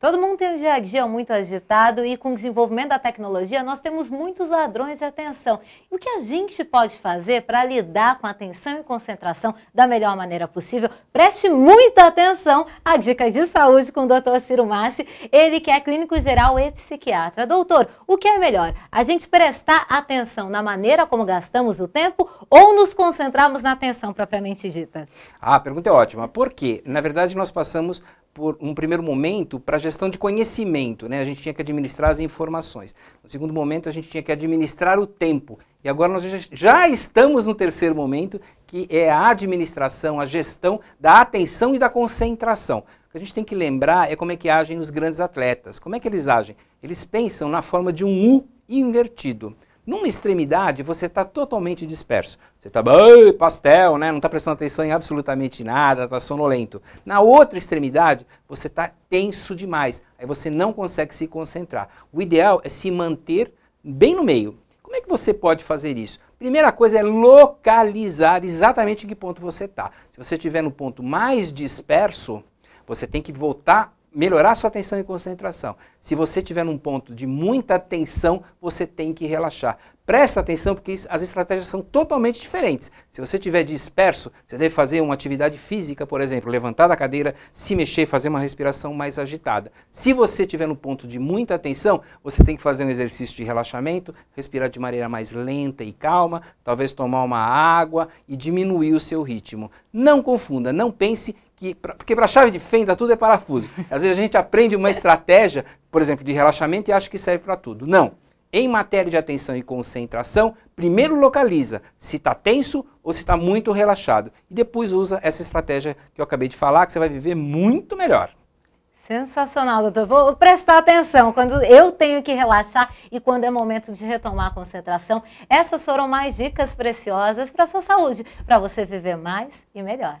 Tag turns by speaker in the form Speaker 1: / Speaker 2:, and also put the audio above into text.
Speaker 1: Todo mundo tem um dia a dia muito agitado e com o desenvolvimento da tecnologia nós temos muitos ladrões de atenção. E o que a gente pode fazer para lidar com a atenção e concentração da melhor maneira possível? Preste muita atenção à dica de saúde com o Dr. Ciro Massi, ele que é clínico geral e psiquiatra. Doutor, o que é melhor? A gente prestar atenção na maneira como gastamos o tempo ou nos concentrarmos na atenção propriamente dita?
Speaker 2: Ah, a pergunta é ótima. Por quê? Na verdade, nós passamos por um primeiro momento para a gestão de conhecimento, né? A gente tinha que administrar as informações. No segundo momento, a gente tinha que administrar o tempo. E agora nós já estamos no terceiro momento, que é a administração, a gestão da atenção e da concentração. O que a gente tem que lembrar é como é que agem os grandes atletas. Como é que eles agem? Eles pensam na forma de um U invertido. Numa extremidade, você está totalmente disperso. Você está, pastel, né? não está prestando atenção em absolutamente nada, está sonolento. Na outra extremidade, você está tenso demais. Aí você não consegue se concentrar. O ideal é se manter bem no meio. Como é que você pode fazer isso? Primeira coisa é localizar exatamente em que ponto você está. Se você estiver no ponto mais disperso, você tem que voltar melhorar sua atenção e concentração. Se você estiver num ponto de muita atenção, você tem que relaxar. Presta atenção porque as estratégias são totalmente diferentes. Se você estiver disperso, você deve fazer uma atividade física, por exemplo, levantar da cadeira, se mexer, fazer uma respiração mais agitada. Se você estiver no ponto de muita atenção, você tem que fazer um exercício de relaxamento, respirar de maneira mais lenta e calma, talvez tomar uma água e diminuir o seu ritmo. Não confunda, não pense que, porque para a chave de fenda tudo é parafuso. Às vezes a gente aprende uma estratégia, por exemplo, de relaxamento e acha que serve para tudo. Não. Em matéria de atenção e concentração, primeiro localiza se está tenso ou se está muito relaxado. E depois usa essa estratégia que eu acabei de falar, que você vai viver muito melhor.
Speaker 1: Sensacional, doutor. Vou prestar atenção quando eu tenho que relaxar e quando é momento de retomar a concentração. Essas foram mais dicas preciosas para a sua saúde, para você viver mais e melhor.